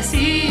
assim.